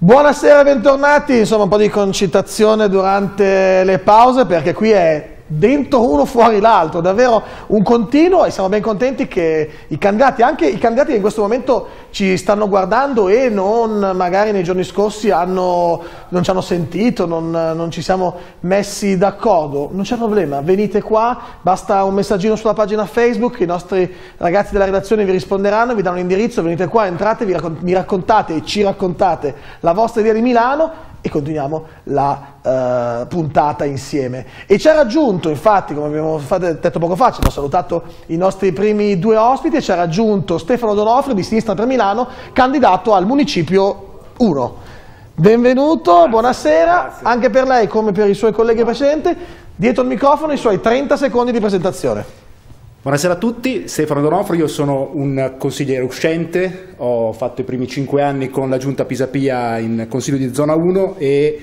Buonasera, bentornati. Insomma, un po' di concitazione durante le pause perché qui è dentro uno fuori l'altro, davvero un continuo e siamo ben contenti che i candidati, anche i candidati che in questo momento ci stanno guardando e non magari nei giorni scorsi hanno, non ci hanno sentito, non, non ci siamo messi d'accordo, non c'è problema, venite qua, basta un messaggino sulla pagina Facebook, i nostri ragazzi della redazione vi risponderanno, vi danno l'indirizzo, venite qua, entrate, vi raccontate e ci raccontate la vostra idea di Milano e continuiamo la uh, puntata insieme. E ci ha raggiunto, infatti, come abbiamo detto poco fa, ci abbiamo salutato i nostri primi due ospiti, ci ha raggiunto Stefano Donofrio di Sinistra per Milano, candidato al Municipio 1. Benvenuto, Grazie. buonasera, Grazie. anche per lei come per i suoi colleghi precedenti, dietro il microfono i suoi 30 secondi di presentazione. Buonasera a tutti, Stefano Donofrio, io sono un consigliere uscente, ho fatto i primi cinque anni con la Giunta Pisapia in Consiglio di Zona 1 e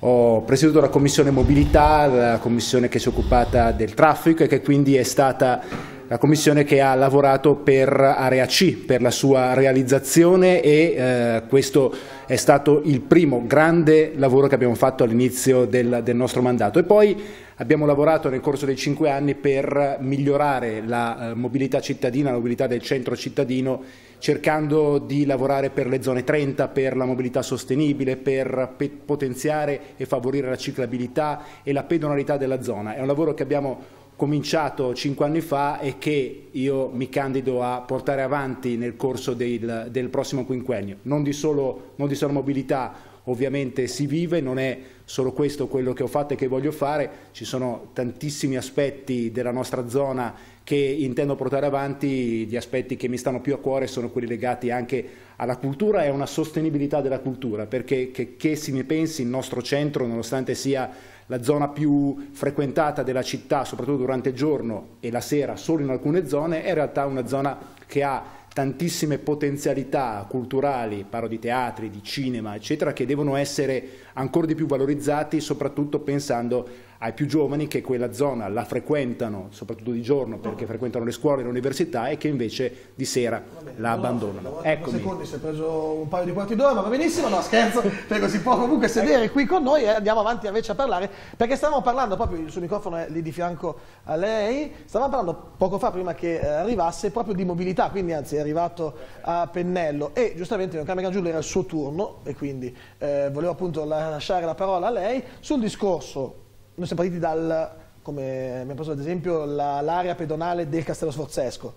ho presieduto la Commissione Mobilità, la commissione che si è occupata del traffico e che quindi è stata la commissione che ha lavorato per Area C, per la sua realizzazione e eh, questo è stato il primo grande lavoro che abbiamo fatto all'inizio del, del nostro mandato. E poi Abbiamo lavorato nel corso dei cinque anni per migliorare la eh, mobilità cittadina, la mobilità del centro cittadino, cercando di lavorare per le zone 30, per la mobilità sostenibile, per potenziare e favorire la ciclabilità e la pedonalità della zona. È un lavoro che abbiamo cominciato cinque anni fa e che io mi candido a portare avanti nel corso del, del prossimo quinquennio. Non di, solo, non di solo mobilità ovviamente si vive, non è solo questo quello che ho fatto e che voglio fare, ci sono tantissimi aspetti della nostra zona che intendo portare avanti, gli aspetti che mi stanno più a cuore sono quelli legati anche alla cultura e a una sostenibilità della cultura, perché che, che si ne pensi il nostro centro, nonostante sia la zona più frequentata della città, soprattutto durante il giorno e la sera solo in alcune zone, è in realtà una zona che ha tantissime potenzialità culturali, parlo di teatri, di cinema, eccetera, che devono essere ancora di più valorizzati, soprattutto pensando ai più giovani che quella zona la frequentano, soprattutto di giorno perché frequentano le scuole e le università e che invece di sera bene, la abbandonano. No, Eccomi. secondi si è preso un paio di quarti d'ora, ma va benissimo, no scherzo, perché si può comunque sedere qui con noi e andiamo avanti invece a parlare, perché stavamo parlando, proprio il suo microfono è lì di fianco a lei, stavamo parlando poco fa, prima che eh, arrivasse, proprio di mobilità, quindi anzi è arrivato a pennello e giustamente Camera Giulia era il suo turno e quindi eh, volevo appunto lasciare la parola a lei sul discorso noi siamo partiti dal, come abbiamo preso ad esempio, l'area pedonale del Castello Sforzesco.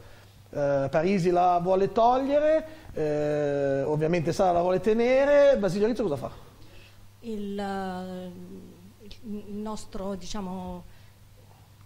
Eh, Parisi la vuole togliere, eh, ovviamente Sala la vuole tenere, Basilio Rizzo cosa fa? Il, il nostro, diciamo,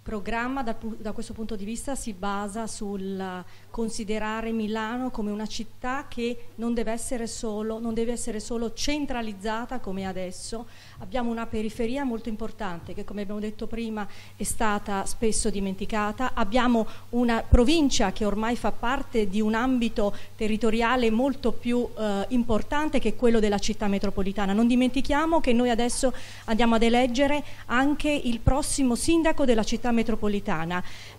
programma da, da, questo punto di vista si basa sul considerare Milano come una città che non deve essere solo, deve essere solo centralizzata come adesso. Abbiamo una periferia molto importante che come abbiamo detto prima è stata spesso dimenticata. Abbiamo una provincia che ormai fa parte di un ambito territoriale molto più eh, importante che quello della città metropolitana. Non dimentichiamo che noi adesso andiamo ad eleggere anche il prossimo sindaco della città metropolitana.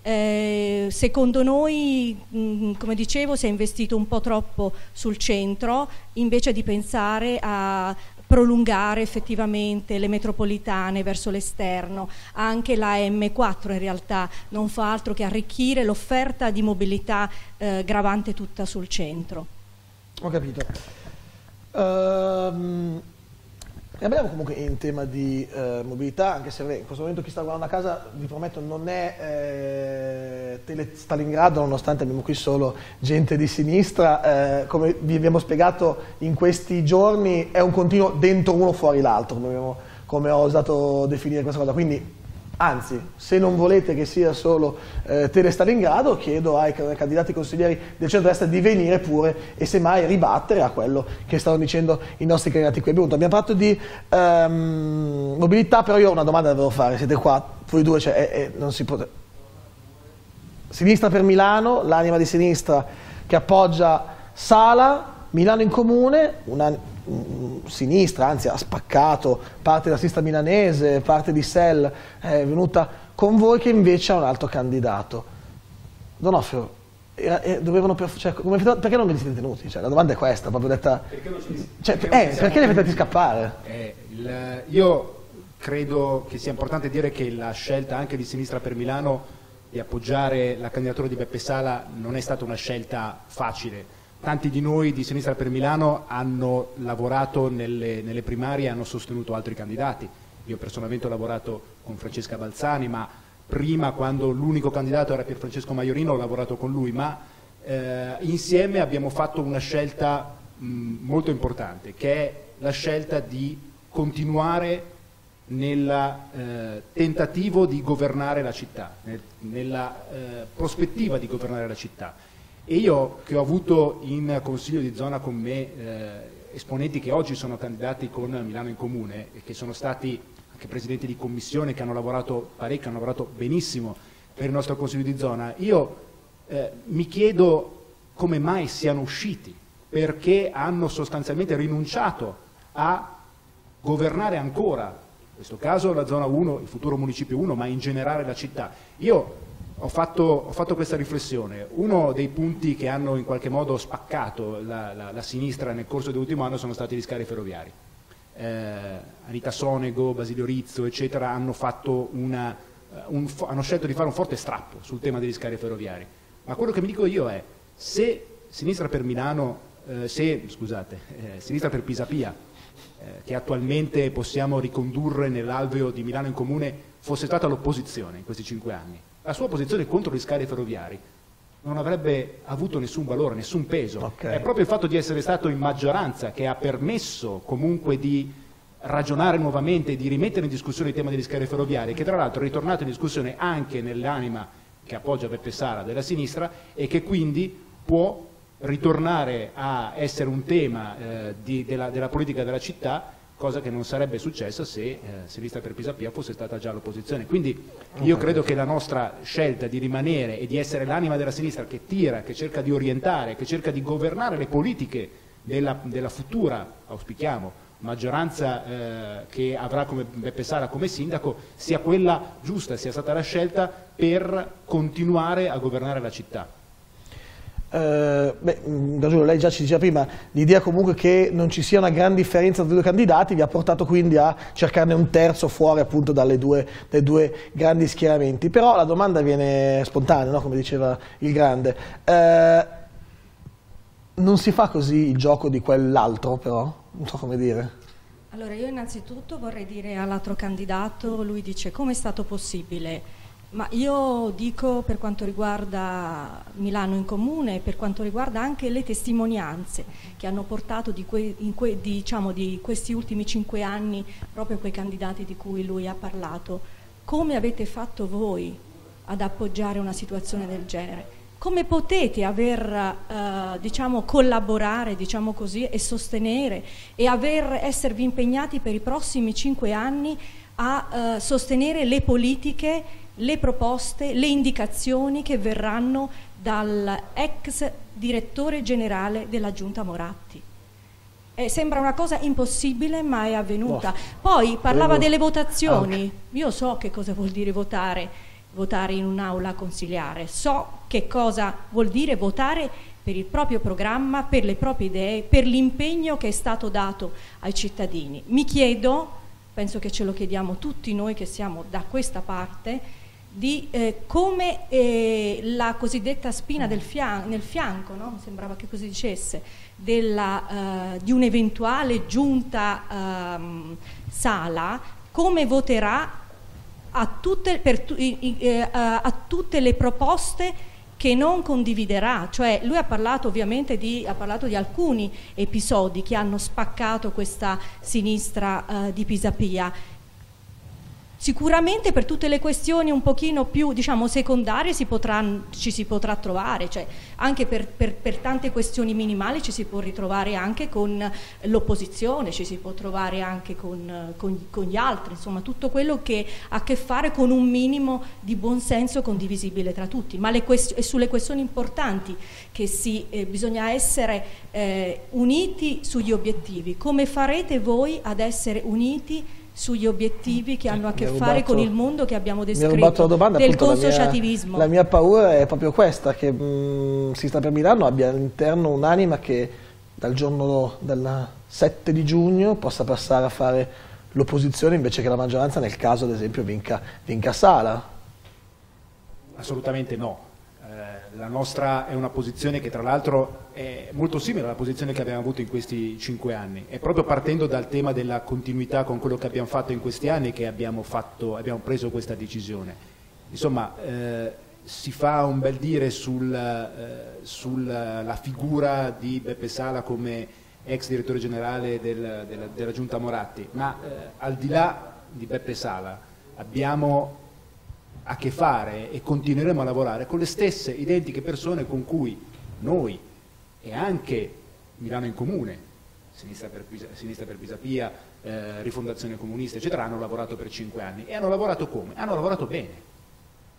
Eh, secondo noi, mh, mm, come dicevo, si è investito un po' troppo sul centro invece di pensare a prolungare effettivamente le metropolitane verso l'esterno. Anche la M4 in realtà non fa altro che arricchire l'offerta di mobilità eh, gravante tutta sul centro. Ho capito. Um, Abbiamo comunque in tema di eh, mobilità, anche se in questo momento chi sta guardando a casa, vi prometto, non è eh, tele Stalingrado, nonostante abbiamo qui solo gente di sinistra, eh, come vi abbiamo spiegato in questi giorni, è un continuo dentro uno fuori l'altro, come, come ho osato definire questa cosa. Quindi Anzi, se non volete che sia solo eh, Tele Stalingrado, chiedo ai candidati consiglieri del centro-destra di venire pure e semmai ribattere a quello che stavano dicendo i nostri candidati qui. Abbiamo, parlato di um, mobilità, però io ho una domanda da devo fare, siete qua, voi due, cioè, eh, eh, non si può... Sinistra per Milano, l'anima di sinistra che appoggia Sala, Milano in comune, una sinistra, anzi ha spaccato parte della sinistra milanese, parte di Sell è venuta con voi che invece ha un altro candidato. Donofrio, eh, eh, dovevano cioè, come, perché non ve li siete tenuti? Cioè, la domanda è questa, proprio detta. Perché, non ci, cioè, perché, eh, perché li avete fatti scappare? Eh, il, io credo che sia importante dire che la scelta anche di sinistra per Milano di appoggiare la candidatura di Beppe Sala non è stata una scelta facile. Tanti di noi di Sinistra per Milano hanno lavorato nelle, nelle primarie e hanno sostenuto altri candidati. Io personalmente ho lavorato con Francesca Balzani, ma prima quando l'unico candidato era Pier Francesco Maiorino ho lavorato con lui, ma eh, insieme abbiamo fatto una scelta mh, molto importante, che è la scelta di continuare nel eh, tentativo di governare la città, nel, nella eh, prospettiva di governare la città. E io che ho avuto in consiglio di zona con me eh, esponenti che oggi sono candidati con Milano in Comune e che sono stati anche presidenti di commissione che hanno lavorato parecchio, hanno lavorato benissimo per il nostro consiglio di zona, io eh, mi chiedo come mai siano usciti, perché hanno sostanzialmente rinunciato a governare ancora in questo caso la zona 1, il futuro municipio 1, ma in generale la città. Io ho fatto, ho fatto, questa riflessione. Uno dei punti che hanno in qualche modo spaccato la, la, la sinistra nel corso dell'ultimo anno sono stati gli scari ferroviari. Eh, Anita Sonego, Basilio Rizzo, eccetera, hanno, una, un, hanno, scelto di fare un forte strappo sul tema degli scari ferroviari. Ma quello che mi dico io è, se sinistra per Milano, eh, se, scusate, eh, sinistra per Pisapia eh, che attualmente possiamo ricondurre nell'alveo di Milano in Comune fosse stata l'opposizione in questi cinque anni, la sua posizione contro gli scali ferroviari non avrebbe avuto nessun valore, nessun peso. Okay. È proprio il fatto di essere stato in maggioranza che ha permesso comunque di ragionare nuovamente, di rimettere in discussione il tema degli scali ferroviari, che tra l'altro è ritornato in discussione anche nell'anima che appoggia Beppe Sara della sinistra e che quindi può ritornare a essere un tema eh, di, della, della, politica della città, cosa che non sarebbe successa se eh, Sinistra per Pisapia fosse stata già all'opposizione. Quindi io credo che la nostra scelta di rimanere e di essere l'anima della sinistra che tira, che cerca di orientare, che cerca di governare le politiche della, della futura, auspichiamo, maggioranza eh, che avrà come Beppe Sara come sindaco sia quella giusta, sia stata la scelta per continuare a governare la città. Eh, beh, mm, lei già ci diceva prima, l'idea comunque che non ci sia una gran differenza tra i due candidati vi ha portato quindi a cercarne un terzo fuori appunto dalle due, dai due grandi schieramenti, però la domanda viene spontanea, no? come diceva il grande. Eh, non si fa così il gioco di quell'altro però, non so come dire. Allora io innanzitutto vorrei dire all'altro candidato, lui dice come è stato possibile ma io dico per quanto riguarda Milano in comune, per quanto riguarda anche le testimonianze che hanno portato di, que, que, diciamo, di questi ultimi cinque anni proprio quei candidati di cui lui ha parlato, come avete fatto voi ad appoggiare una situazione del genere? Come potete aver, eh, diciamo, collaborare diciamo così, e sostenere e aver, esservi impegnati per i prossimi cinque anni a eh, sostenere le politiche le proposte, le indicazioni che verranno dall'ex direttore generale della Giunta Moratti. Eh, sembra una cosa impossibile, ma è avvenuta. Oh, Poi parlava delle votazioni. Ah, Io so che cosa vuol dire votare, votare in un'aula consigliare. So che cosa vuol dire votare per il proprio programma, per le proprie idee, per l'impegno che è stato dato ai cittadini. Mi chiedo, penso che ce lo chiediamo tutti noi che siamo da questa parte, di eh, come eh, la cosiddetta spina fian nel fianco, no? sembrava che così dicesse, della, eh, di un'eventuale giunta ehm, sala, come voterà a tutte, tu, eh, a tutte, le proposte che non condividerà, cioè lui ha parlato ovviamente di, parlato di alcuni episodi che hanno spaccato questa sinistra eh, di Pisapia Sicuramente per tutte le questioni un pochino più diciamo, secondarie si potrà, ci si potrà trovare, cioè anche per, per, per, tante questioni minimali ci si può ritrovare anche con l'opposizione, ci si può trovare anche con, con, con, gli altri, insomma tutto quello che ha a che fare con un minimo di buonsenso condivisibile tra tutti, ma è sulle questioni importanti che si, eh, bisogna essere eh, uniti sugli obiettivi. Come farete voi ad essere uniti sugli obiettivi che hanno a che fare con il mondo che abbiamo descritto, domanda, del consociativismo. La mia, la mia, paura è proprio questa, che mh, si sta per Milano abbia all'interno un'anima che dal giorno del 7 di giugno possa passare a fare l'opposizione invece che la maggioranza nel caso ad esempio vinca, vinca Sala. Assolutamente no. Eh, la nostra è una posizione che tra l'altro è molto simile alla posizione che abbiamo avuto in questi cinque anni. È proprio partendo dal tema della continuità con quello che abbiamo fatto in questi anni che abbiamo, fatto, abbiamo preso questa decisione. Insomma, eh, si fa un bel dire sulla eh, sul, figura di Beppe Sala come ex direttore generale del, della, della, Giunta Moratti, ma eh, al di là di Beppe Sala abbiamo a che fare e continueremo a lavorare con le stesse identiche persone con cui noi e anche Milano in Comune, Sinistra per, Sinistra per Pisapia, eh, Rifondazione Comunista, eccetera, hanno lavorato per cinque anni. E hanno lavorato come? Hanno lavorato bene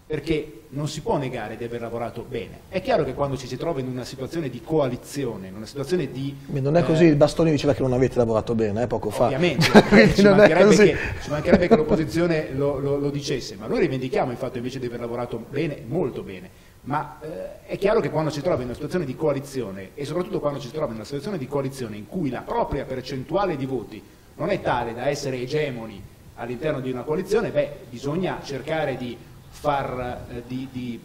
perché non si può negare di aver lavorato bene. È chiaro che quando ci si trova in una situazione di coalizione, in una situazione di... Non è così, il Bastoni diceva che non avete lavorato bene, eh, poco fa. Ovviamente, ci, mancherebbe che, ci, mancherebbe che, l'opposizione lo, lo, lo, dicesse, ma noi rivendichiamo il fatto invece di aver lavorato bene, molto bene. Ma eh, è chiaro che quando ci si trova in una situazione di coalizione e soprattutto quando ci si trova in una situazione di coalizione in cui la propria percentuale di voti non è tale da essere egemoni all'interno di una coalizione, beh, bisogna cercare di far, eh, di, di,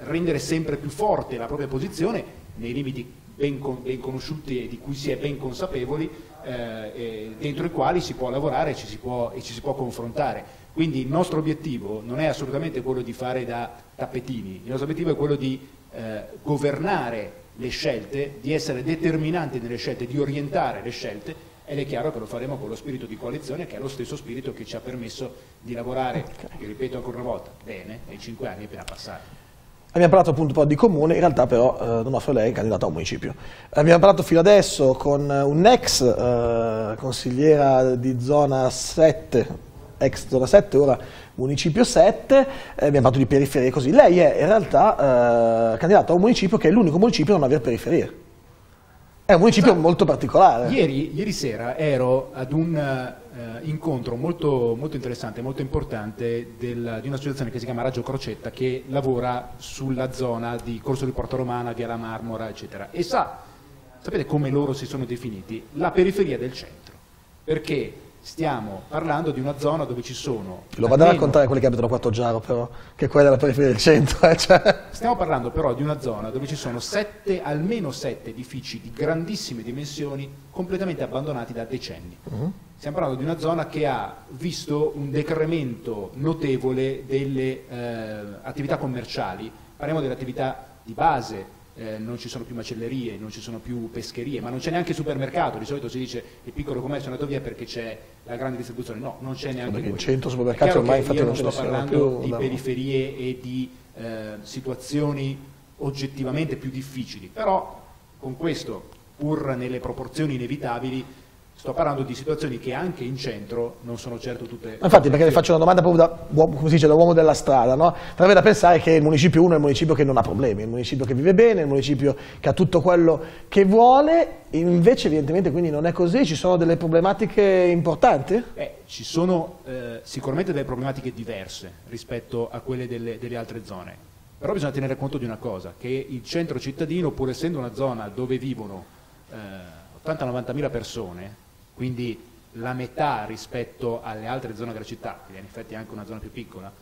rendere sempre più forte la propria posizione nei limiti ben, con, ben conosciuti e di cui si è ben consapevoli, eh, dentro i quali si può lavorare ci si può, e ci si può confrontare. Quindi il nostro obiettivo non è assolutamente quello di fare da tappetini, il nostro obiettivo è quello di eh, governare le scelte, di essere determinanti nelle scelte, di orientare le scelte ed è chiaro che lo faremo con lo spirito di coalizione che è lo stesso spirito che ci ha permesso di lavorare, okay. ripeto ancora una volta, bene nei cinque anni appena passati. Abbiamo parlato appunto un po' di comune, in realtà però eh, Don Offre lei è candidato a un municipio. Abbiamo parlato fino adesso con un ex eh, consigliera di zona 7, ex zona 7, ora municipio 7, eh, abbiamo parlato di periferie così. Lei è in realtà eh, candidato a un municipio che è l'unico municipio a non avere periferie. È un municipio Sa, molto particolare. Ieri, ieri, sera ero ad un uh, incontro molto, molto, interessante, molto importante del, di un'associazione che si chiama Raggio Crocetta che lavora sulla zona di Corso di Porta Romana, Via La Marmora, eccetera. E sa, sapete come loro si sono definiti? La periferia del centro. Perché stiamo parlando di una zona dove ci sono... Lo vado a raccontare quelli che abitano a Quattrogiaro però, che è quella della periferia del centro. Eh, cioè. Stiamo parlando però di una zona dove ci sono sette, almeno sette edifici di grandissime dimensioni completamente abbandonati da decenni. Uh -huh. Stiamo parlando di una zona che ha visto un decremento notevole delle eh, attività commerciali, parliamo delle attività di base, eh, non ci sono più macellerie, non ci sono più pescherie, ma non c'è neanche supermercato, di solito si dice il piccolo commercio è andato via perché c'è la grande distribuzione, no, non c'è neanche quello. centro supermercati ormai infatti non, non sto parlando di periferie e di eh, situazioni oggettivamente più difficili, però con questo, pur nelle proporzioni inevitabili, Sto parlando di situazioni che anche in centro non sono certo tutte... Infatti perché le faccio una domanda proprio da, come si dice, da uomo della strada, no? Avrebbe da pensare che il municipio 1 è il municipio che non ha problemi, il municipio che vive bene, il municipio che ha tutto quello che vuole, invece evidentemente quindi non è così, ci sono delle problematiche importanti? Eh, ci sono eh, sicuramente delle problematiche diverse rispetto a quelle delle, delle altre zone, però bisogna tenere conto di una cosa, che il centro cittadino, pur essendo una zona dove vivono eh, 80-90 mila persone, quindi la metà rispetto alle altre zone della città, che in effetti è anche una zona più piccola,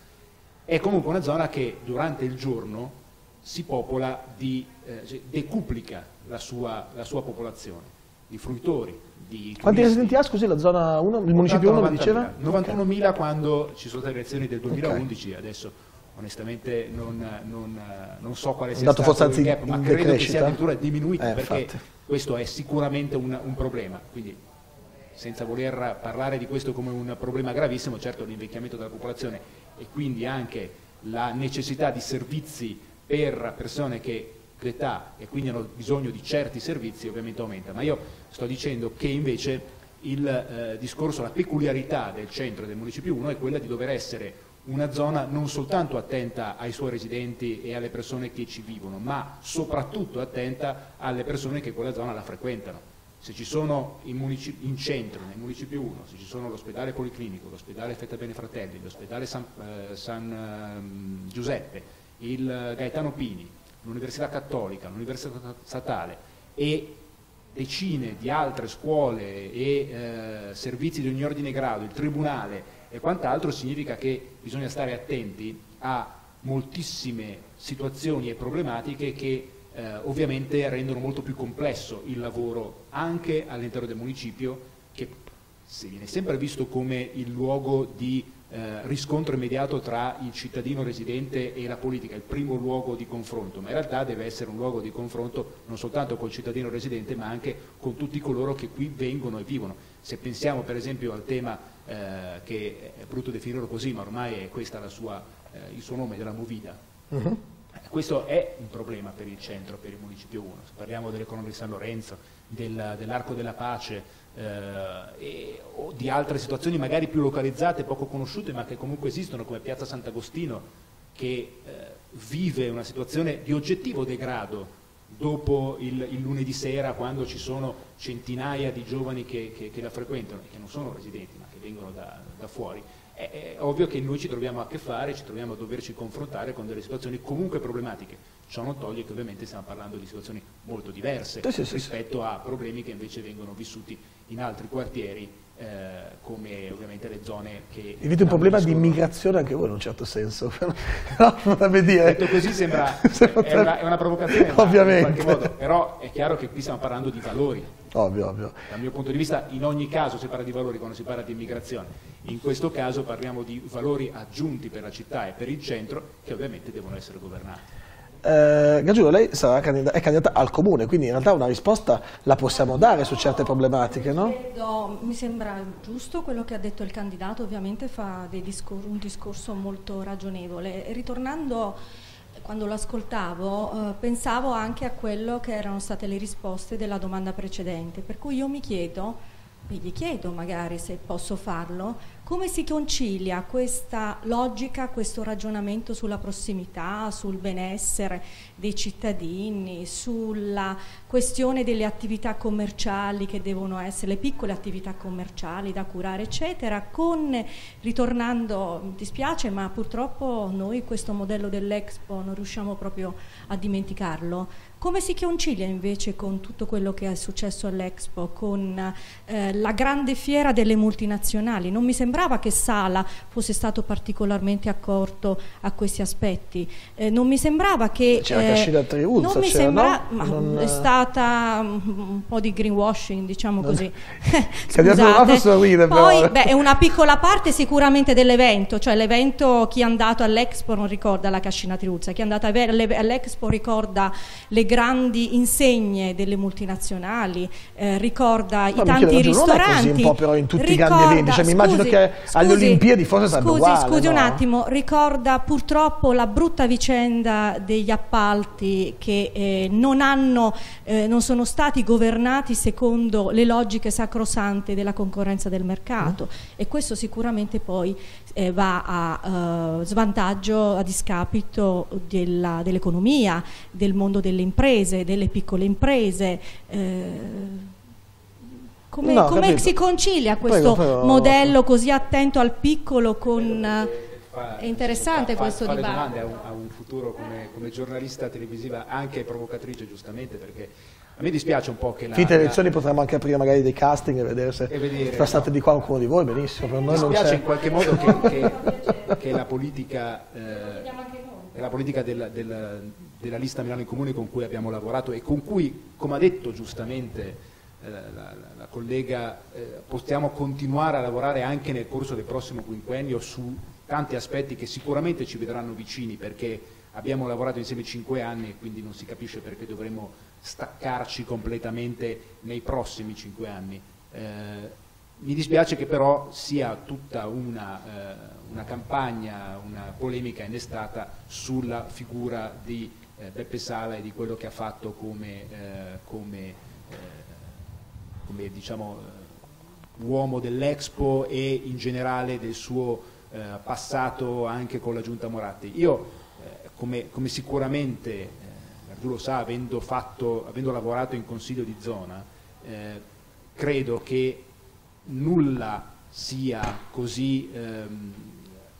è comunque una zona che durante il giorno si popola di, eh, decuplica la sua, la sua, popolazione di fruitori, di Quanti residenti ha, scusi, la zona 1, il municipio 1 mi diceva? 91.000 okay. quando ci sono state le elezioni del 2011, okay. adesso onestamente non, non, non, so quale sia stato, stato il gap, ma credo che sia addirittura diminuito eh, perché infatti. questo è sicuramente un, un problema. Quindi senza voler parlare di questo come un problema gravissimo, certo l'invecchiamento della popolazione e quindi anche la necessità di servizi per persone che d'età e quindi hanno bisogno di certi servizi ovviamente aumenta, ma io sto dicendo che invece il eh, discorso, la peculiarità del centro del municipio 1 è quella di dover essere una zona non soltanto attenta ai suoi residenti e alle persone che ci vivono, ma soprattutto attenta alle persone che quella zona la frequentano Se ci sono in, in centro, nel municipio 1, se ci sono l'ospedale policlinico, l'ospedale Fetta Bene Fratelli, l'ospedale San, eh, San eh, Giuseppe, il Gaetano Pini, l'Università Cattolica, l'Università Statale e decine di altre scuole e eh, servizi di ogni ordine e grado, il Tribunale e quant'altro, significa che bisogna stare attenti a moltissime situazioni e problematiche che eh, ovviamente rendono molto più complesso il lavoro anche all'interno del municipio che se viene sempre visto come il luogo di eh, riscontro immediato tra il cittadino residente e la politica, il primo luogo di confronto, ma in realtà deve essere un luogo di confronto non soltanto col cittadino residente ma anche con tutti coloro che qui vengono e vivono. Se pensiamo per esempio al tema eh, che è brutto definirlo così, ma ormai è questo eh, il suo nome, della Movida. Uh mhm. -huh questo è un problema per il centro, per il Municipio 1. Se parliamo dell'economia di San Lorenzo, del, dell'Arco della Pace eh, e, o di altre situazioni magari più localizzate, poco conosciute, ma che comunque esistono, come Piazza Sant'Agostino, che eh, vive una situazione di oggettivo degrado dopo il, il, lunedì sera quando ci sono centinaia di giovani che, che, che la frequentano e che non sono residenti ma che vengono da, da fuori è, ovvio che noi ci troviamo a che fare, ci troviamo a doverci confrontare con delle situazioni comunque problematiche. Ciò non toglie che ovviamente stiamo parlando di situazioni molto diverse sì, sì, rispetto sì. a problemi che invece vengono vissuti in altri quartieri eh, come ovviamente le zone che... Avete un problema di immigrazione anche voi in un certo senso, no, potrebbe dire... Detto così sembra, è, una, è una provocazione, ovviamente. Modo, però è chiaro che qui stiamo parlando di valori. Ovvio, ovvio. Dal mio punto di vista in ogni caso si parla di valori quando si parla di immigrazione, in questo caso parliamo di valori aggiunti per la città e per il centro che ovviamente devono essere governati eh, Gagiulo, lei candida è candidata al comune, quindi in realtà una risposta la possiamo dare su certe problematiche, no? Mi sembra giusto quello che ha detto il candidato, ovviamente fa discor un discorso molto ragionevole. ritornando, quando lo ascoltavo, eh, pensavo anche a quello che erano state le risposte della domanda precedente, per cui io mi chiedo, e gli chiedo magari se posso farlo, come si concilia questa logica, questo ragionamento sulla prossimità, sul benessere dei cittadini, sulla questione delle attività commerciali che devono essere, le piccole attività commerciali da curare, eccetera, con, ritornando, mi dispiace, ma purtroppo noi questo modello dell'Expo non riusciamo proprio a dimenticarlo, come si concilia invece con tutto quello che è successo all'Expo, con eh, la grande fiera delle multinazionali? Non mi sembrava che Sala fosse stato particolarmente accorto a questi aspetti, eh, non mi sembrava che... C'era eh, Cascina Triulza, non mi sembra, no? non... è stata un po' di greenwashing, diciamo non... così. Scusate. Sorride, Poi beh, è una piccola parte sicuramente dell'evento, cioè l'evento chi è andato all'Expo non ricorda la Cascina Triulza, chi è andato all'Expo ricorda le grandi insegne delle multinazionali, eh, ricorda no, i tanti ristoranti. Non è così un po' però in tutti ricorda, i grandi eventi, cioè, mi immagino che scusi, alle Olimpiadi forse sarebbe scusi, uguale. Scusi no? un attimo, ricorda purtroppo la brutta vicenda degli appalti che eh, non, hanno, eh, non sono stati governati secondo le logiche sacrosante della concorrenza del mercato mm. e questo sicuramente poi eh, va a uh, svantaggio, a discapito dell'economia, del mondo delle imprese, delle piccole imprese. Eh, come, no, come si concilia questo prego, prego, modello così attento al piccolo con... Fa, è interessante fa, questo fa dibattito. domande a un, a un futuro come, come, giornalista televisiva, anche provocatrice giustamente, perché a me dispiace un po' che la... Finte elezioni la... potremmo anche aprire magari dei casting e vedere se e vedere, passate no. di qua qualcuno di voi, benissimo. Per noi mi dispiace in qualche modo che, che, che la politica... Eh, la politica della, della, della, lista Milano in Comune con cui abbiamo lavorato e con cui, come ha detto giustamente eh, la, la, la, collega, eh, possiamo continuare a lavorare anche nel corso del prossimo quinquennio su tanti aspetti che sicuramente ci vedranno vicini perché abbiamo lavorato insieme cinque anni e quindi non si capisce perché dovremmo staccarci completamente nei prossimi cinque anni. Eh, mi dispiace che però sia tutta una, eh, una, campagna, una polemica innestata sulla figura di Beppe Sala e di quello che ha fatto come, eh, come, eh, come diciamo, eh, uomo dell'Expo e in generale del suo passato anche con la Giunta Moratti. Io, come, come, sicuramente Arturo sa, avendo, fatto, avendo, lavorato in consiglio di zona, credo che nulla sia così ehm,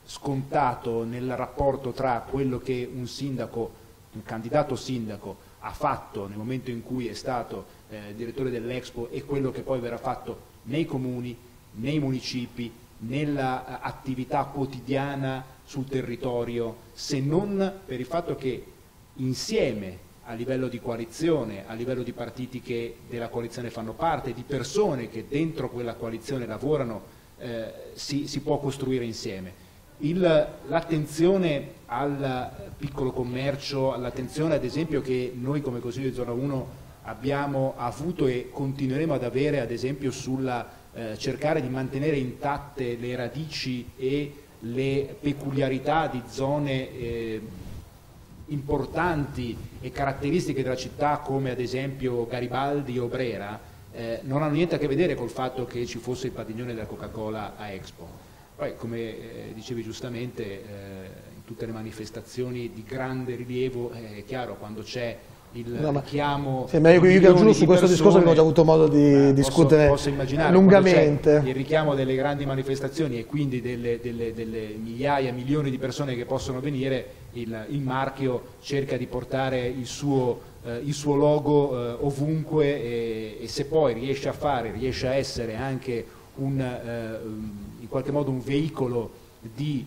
scontato nel rapporto tra quello che un sindaco, un candidato sindaco ha fatto nel momento in cui è stato eh, direttore dell'Expo e quello che poi verrà fatto nei comuni, nei municipi, nell'attività quotidiana sul territorio, se non per il fatto che insieme a livello di coalizione, a livello di partiti che della coalizione fanno parte, di persone che dentro quella coalizione lavorano, eh, si, si, può costruire insieme. L'attenzione al piccolo commercio, l'attenzione ad esempio che noi come Consiglio di Zona 1 abbiamo avuto e continueremo ad avere ad esempio sul eh, cercare di mantenere intatte le radici e le peculiarità di zone eh, importanti e caratteristiche della città come ad esempio Garibaldi o Brera eh, non hanno niente a che vedere col fatto che ci fosse il padiglione della Coca-Cola a Expo. Poi come eh, dicevi giustamente eh, in tutte le manifestazioni di grande rilievo eh, è chiaro quando c'è il no, richiamo sì, ma io, io aggiungo su questo discorso ho già avuto modo di eh, discutere posso, posso lungamente. il richiamo delle grandi manifestazioni e quindi delle, delle, delle migliaia, milioni di persone che possono venire il, il marchio cerca di portare il suo, eh, il suo logo eh, ovunque e, e, se poi riesce a fare, riesce a essere anche un, eh, in qualche modo un veicolo di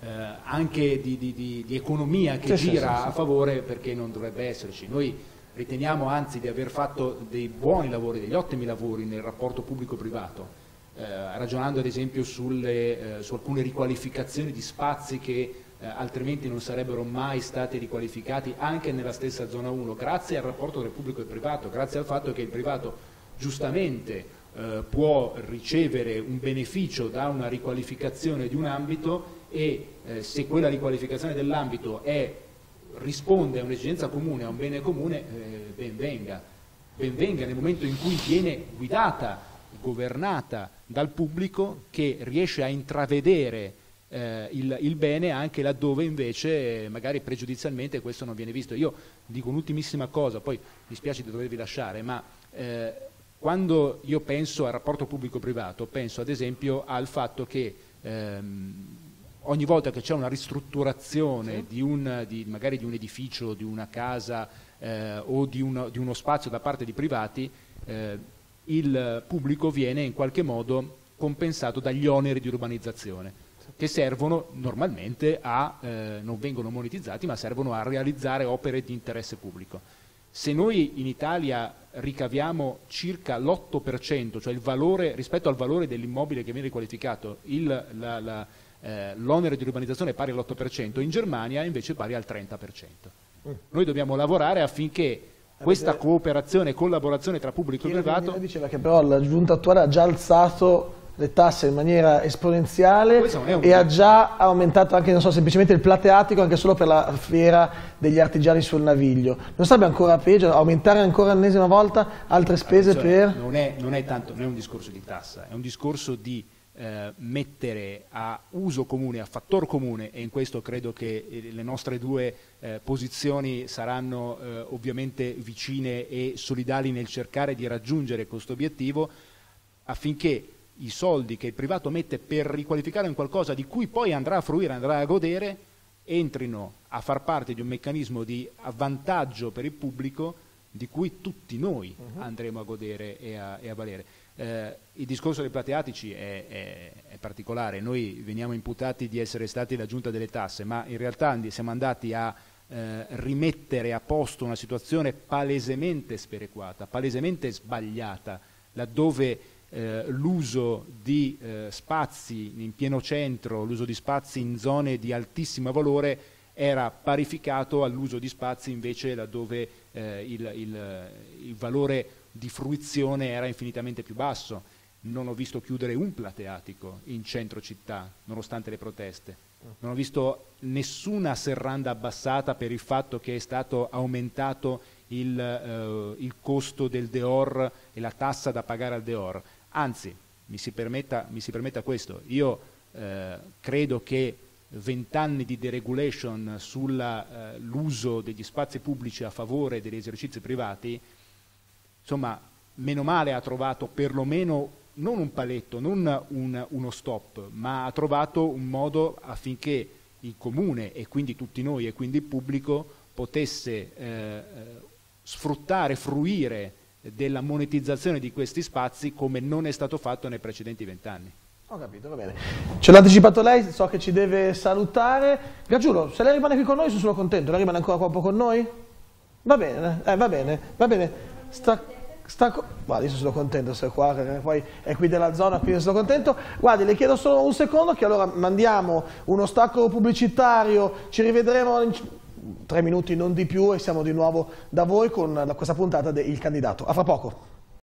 eh, anche di, di, di, economia che sì, gira sì, sì, a favore perché non dovrebbe esserci. Noi riteniamo anzi di aver fatto dei buoni lavori, degli ottimi lavori nel rapporto pubblico-privato, eh, ragionando ad esempio sulle, eh, su alcune riqualificazioni di spazi che eh, altrimenti non sarebbero mai stati riqualificati anche nella stessa zona 1, grazie al rapporto tra pubblico e il privato, grazie al fatto che il privato giustamente eh, può ricevere un beneficio da una riqualificazione di un ambito e eh, se quella riqualificazione dell'ambito risponde a un'esigenza comune, a un bene comune, eh, ben venga. Ben venga nel momento in cui viene guidata, governata dal pubblico che riesce a intravedere eh, il, il, bene anche laddove invece magari pregiudizialmente questo non viene visto. Io dico un'ultimissima cosa, poi mi spiace di dovervi lasciare, ma eh, quando io penso al rapporto pubblico-privato, penso ad esempio al fatto che ehm, ogni volta che c'è una ristrutturazione sì. di un, di, magari di un edificio, di una casa eh, o di, un, di, uno spazio da parte di privati, eh, il pubblico viene in qualche modo compensato dagli oneri di urbanizzazione che servono normalmente a, eh, non vengono monetizzati, ma servono a realizzare opere di interesse pubblico. Se noi in Italia ricaviamo circa l'8%, cioè il valore, rispetto al valore dell'immobile che viene riqualificato, eh, l'onere di urbanizzazione è pari all'8%, in Germania invece è pari al 30%. Mm. Noi dobbiamo lavorare affinché questa cooperazione e collaborazione tra pubblico e privato... diceva che però la giunta attuale ha già alzato le tasse in maniera esponenziale e ha già aumentato anche, non so, semplicemente il plateatico anche solo per la fiera degli artigiani sul Naviglio. Non sarebbe ancora peggio aumentare ancora l'ennesima volta altre spese per... Non è, non è tanto, non è un discorso di tassa, è un discorso di eh, mettere a uso comune, a fattor comune, e in questo credo che eh, le nostre due eh, posizioni saranno eh, ovviamente vicine e solidali nel cercare di raggiungere questo obiettivo, affinché i soldi che il privato mette per riqualificare un qualcosa di cui poi andrà a fruire, andrà a godere, entrino a far parte di un meccanismo di avvantaggio per il pubblico di cui tutti noi -huh. andremo a godere e a, e a valere. Eh, il discorso dei plateatici è, è, è, particolare, noi veniamo imputati di essere stati la giunta delle tasse, ma in realtà siamo andati a eh, rimettere a posto una situazione palesemente sperequata, palesemente sbagliata, laddove eh, l'uso di eh, spazi in pieno centro, l'uso di spazi in zone di altissimo valore era parificato all'uso di spazi invece laddove eh, il, il, il valore di fruizione era infinitamente più basso. Non ho visto chiudere un plateatico in centro città, nonostante le proteste. Non ho visto nessuna serranda abbassata per il fatto che è stato aumentato il, eh, il costo del Deor e la tassa da pagare al Deor. Anzi, mi si permetta, mi si permetta questo, io eh, credo che vent'anni di deregulation sull'uso eh, degli spazi pubblici a favore degli esercizi privati insomma meno male ha trovato perlomeno non un paletto, non un, uno stop, ma ha trovato un modo affinché il comune e quindi tutti noi e quindi il pubblico potesse eh, sfruttare, fruire della monetizzazione di questi spazi come non è stato fatto nei precedenti vent'anni. Ho capito, va bene. Ce l'ha anticipato lei, so che ci deve salutare. Gaggiulo, se lei rimane qui con noi sono contento, lei rimane ancora qua un po' con noi? Va bene, eh, va bene, va bene. Sta, sta, guardi, io sono contento se è qua, poi è qui della zona, quindi sono contento. Guardi, le chiedo solo un secondo che allora mandiamo uno stacco pubblicitario, ci rivedremo in tre minuti, non di più, e siamo di nuovo da voi con questa puntata del candidato. A fra poco.